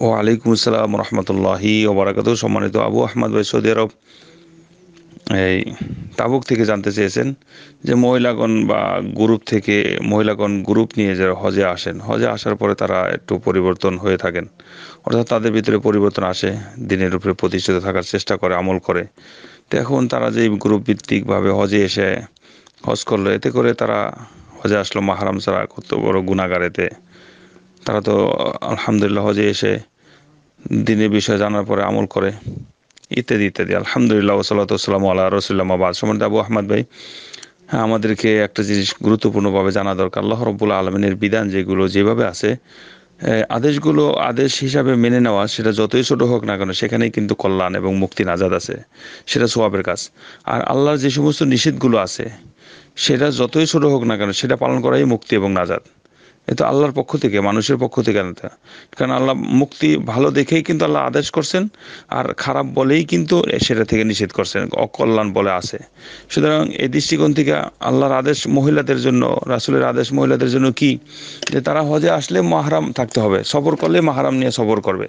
ওয়ালাইকুম আসসালাম রহমতুল্লাহি ওবরাকাত সম্মানিত আবু আহমদ ভাই, সৌদি আরব। এই তাবুক থেকে জানতে চেয়েছেন যে মহিলাগণ বা গ্রুপ থেকে মহিলাগণ গ্রুপ নিয়ে যারা হজে আসেন, হজে আসার পরে তারা একটু পরিবর্তন হয়ে থাকেন। অর্থাৎ তাদের ভিতরে পরিবর্তন আসে, দিনের উপরে প্রতিষ্ঠিত থাকার চেষ্টা করে, আমল করে। তো এখন তারা যে গ্রুপ ভিত্তিকভাবে হজে এসে হজ করল, এতে করে তারা হজে আসলো মাহারাম ছাড়া কত বড় গুণাগার এতে। তারা তো আলহামদুলিল্লাহ হজে এসে দিনের বিষয় জানার পরে আমল করে, ইত্যাদি ইত্যাদি। আলহামদুলিল্লাহ ওসলাতাম আল্লাহ রসুল্লাম আবাদ সম্মানিত আবু আহমদ ভাই হ্যাঁ আমাদেরকে একটা জিনিস গুরুত্বপূর্ণভাবে জানা দরকার। আল্লাহ রব্বুল্লা আলমিনের বিধান যেগুলো যেভাবে আছে আদেশগুলো আদেশ হিসাবে মেনে নেওয়া, সেটা যতই ছোট হোক না কেন, সেখানেই কিন্তু কল্যাণ এবং মুক্তি নাজাদ আছে। সেটা সোয়াবের কাজ। আর আল্লাহর যে সমস্ত নিষেধগুলো আছে, সেটা যতই ছোট হোক না কেন, সেটা পালন করাই মুক্তি এবং নাজাদ। এ তো আল্লাহর পক্ষ থেকে, মানুষের পক্ষ থেকে না কারণ আল্লাহ মুক্তি ভালো দেখেই কিন্তু আল্লাহ আদেশ করছেন, আর খারাপ বলেই কিন্তু সেটা থেকে নিষেধ করছেন, অকল্যাণ বলে আছে। সুতরাং এই দৃষ্টিকোণ থেকে আল্লাহর আদেশ মহিলাদের জন্য, রাসুলের আদেশ মহিলাদের জন্য কি? যে তারা হজে আসলে মাহারাম থাকতে হবে সফর করলে মাহারাম নিয়ে সফর করবে।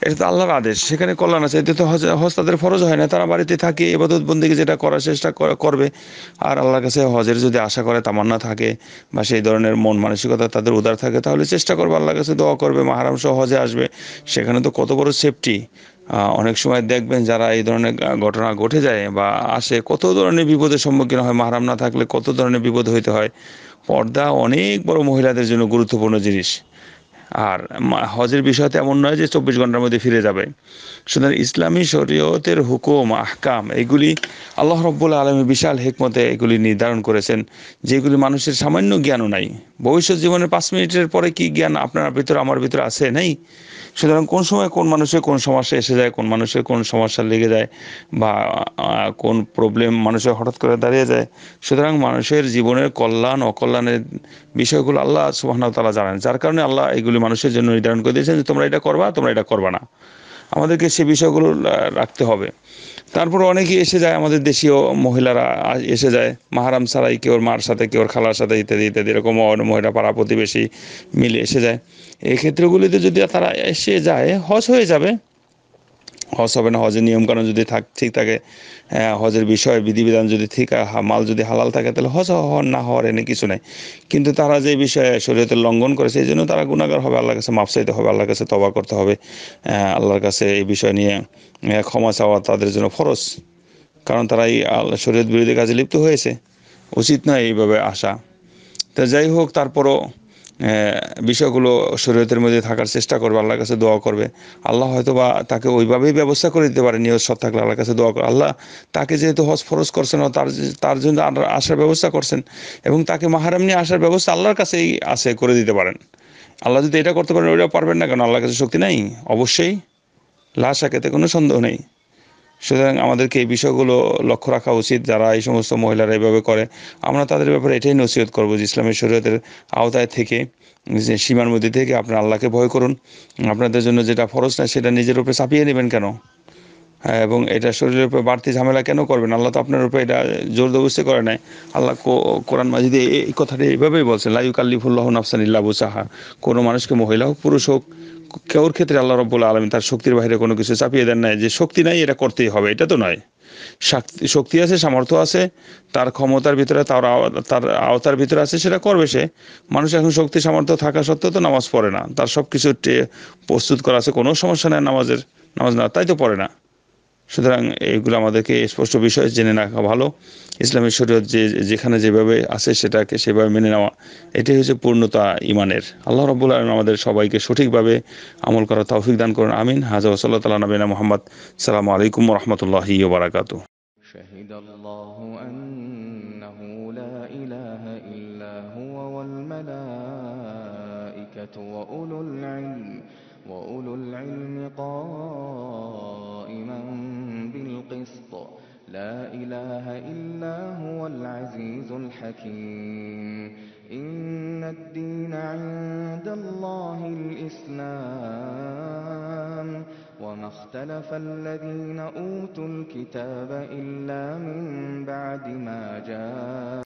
এটা তো আল্লাহর আদেশ। সেখানে কল্যাণ আছে। এতে তো হজ তাদের ফরজ হয় না। তারা বাড়িতে থাকে এবাদত বন্দিকে যেটা করার চেষ্টা করবে। আর আল্লাহর কাছে হজের যদি আশা করে, তামান্না থাকে বা সেই ধরনের মন মানসিকতা তাদের উদার থাকে, তাহলে চেষ্টা করবে। আল্লাহর কাছে দোয়া করবে। মাহারাম সহ হজে আসবে। সেখানে তো কত বড় সেফটি অনেক সময় দেখবেন যারা এই ধরনের ঘটনা ঘটে যায় বা আসে, কত ধরনের বিপদের সম্মুখীন হয়। মাহারাম না থাকলে কত ধরনের বিপদ হইতে হয়। পর্দা অনেক বড় মহিলাদের জন্য গুরুত্বপূর্ণ জিনিস। আর হজের বিষয় এমন নয় যে চব্বিশ ঘণ্টার মধ্যে ফিরে যাবে। সুতরাং ইসলামী শরীয়তের হুকুম, আহকাম, এগুলি আল্লাহ রব্বুল আলমী বিশাল হেকমতে এগুলি নির্ধারণ করেছেন, যেগুলি মানুষের সামান্য জ্ঞানও নাই। ভবিষ্যৎ জীবনের পাঁচ মিনিটের পরে কি জ্ঞান আপনার ভিতরে, আমার ভিতরে আছে? নেই। সুতরাং কোন সময় কোন মানুষের কোন সমস্যা এসে যায়, কোন মানুষের কোন সমস্যা লেগে যায়, বা কোন প্রবলেম মানুষের হঠাৎ করে দাঁড়িয়ে যায়? সুতরাং মানুষের জীবনের কল্যাণ, অকল্যাণের বিষয়গুলো আল্লাহ সুবাহন তালা জানেন। যার কারণে আল্লাহ এগুলি মানুষের জন্য নির্ধারণ করে দিয়েছেন যে তোমরা এটা করবা, তোমরা এটা করবা না। আমাদেরকে সে বিষয়গুলো রাখতে হবে। তারপর অনেকে এসে যায়, আমাদের দেশীয় মহিলারা এসে যায়, মাহারাম ছাড়াই কেউ মার সাথে, কেউ খালার সাথে ইত্যাদি ইত্যাদি, এরকম মহিলা পাড়া প্রতিবেশী মিলে এসে যায়। এই ক্ষেত্রগুলিতে যদি তারা এসে যায়, হজ হয়ে যাবে। হজ হবে না, হজের নিয়মকানুন যদি থাক, ঠিক থাকে হজের বিষয়, বিধিবিধান যদি ঠিক মাল যদি হালাল থাকে, তাহলে হজ হওয়ার না হওয়ার এনে কিছু নেই। কিন্তু তারা যে বিষয়ে শরীয়তের লঙ্ঘন করে, সেই জন্য তারা গুণাগার হবে, আল্লাহর কাছে মাপ চাইতে হবে, আল্লাহর কাছে তবা করতে হবে আল্লাহর কাছে এই বিষয় নিয়ে ক্ষমা চাওয়া তাদের জন্য ফরজ। কারণ তারা এই শরীয়ত বিরোধী কাজে লিপ্ত হয়েছে। উচিত নয় এইভাবে আসা। তো যাই হোক, তারপরও বিষয়গুলো শরীয়তের মধ্যে থাকার চেষ্টা করবে, আল্লাহর কাছে দোয়া করবে। আল্লাহ হয়তো বা তাকে ওইভাবেই ব্যবস্থা করে দিতে পারে, নিয়ত সৎ থাকলে আল্লাহর কাছে দোয়া করে। আল্লাহ তাকে যেহেতু হজ ফরজ করছেন তার তার জন্য আসার ব্যবস্থা করছেন এবং তাকে মাহারাম নিয়ে আসার ব্যবস্থা আল্লাহর কাছেই আছে, করে দিতে পারেন। আল্লাহ যদি এটা করতে পারেন ওইটা পারবেন না কেন? আল্লাহর কাছে শক্তি নাই? অবশ্যই। লাশ আঁকেতে কোনো সন্দেহ নেই। সুতরাং আমাদেরকে এই বিষয়গুলো লক্ষ্য রাখা উচিত যারা এই সমস্ত মহিলারা এভাবে করে। আমরা তাদের ব্যাপারে এটাই নসিহত করব যে ইসলামের শরীয়তের আওতায় থেকে, যে সীমার মধ্যে থেকে আপনার আল্লাহকে ভয় করুন। আপনাদের জন্য যেটা ফরজ না, সেটা নিজের উপরে চাপিয়ে নেবেন কেন? এবং এটা শরীরের উপরে বাড়তি ঝামেলা কেন করবেন? আল্লাহ তো আপনার উপরে এটা জোর দবস্তি করে নাই। আল্লাহ কোরআন মাজিদে এই কথাটা এইভাবেই বলছেন লাইউ কাল্লিফুল্লাহ নাফসান ইল্লা বুসাহা কোনো মানুষকে মহিলা হোক, পুরুষ হোক, কেউর ক্ষেত্রে আল্লাহ রব্বুল আলমী তার শক্তির বাইরে কোনো কিছু চাপিয়ে দেন নাই। যে শক্তি নাই, এটা করতেই হবে, এটা তো নয়। শক্তি আছে, সামর্থ্য আছে, তার ক্ষমতার ভিতরে, তার তার আওতার ভিতরে আছে, সেটা করবে সে। মানুষ এখন শক্তি, সামর্থ্য থাকা সত্ত্বেও তো নামাজ পড়ে না। তার সব কিছু প্রস্তুত করা আছে, কোনো সমস্যা নেই নামাজের, নামাজ না, তাই তো পড়ে না। সুতরাং এইগুলো আমাদেরকে স্পষ্ট বিষয় জেনে রাখা ভালো ইসলামী শরীয়ত যে যেখানে যেভাবে আছে সেটাকে সেভাবে মেনে নেওয়া এটাই হচ্ছে পূর্ণতা ইমানের আল্লাহ রব্বুল আলম আমাদের সবাইকে সঠিকভাবে আমল করার তৌফিক দান করুন আমিন হাজা সাল্লাহ তালা নবীনা মোহাম্মদ সালামু আলাইকুম রহমতুল্লাহি বারাকাতু شهد الله أنه لا إله إلا هو والملائكة وأولو العلم وأولو العلم قائما بالقسط لا إله إلا هو العزيز الحكيم. إن الدين عند الله الإسلام. وما اختلف الذين أوتوا الكتاب إلا من بعد ما جاء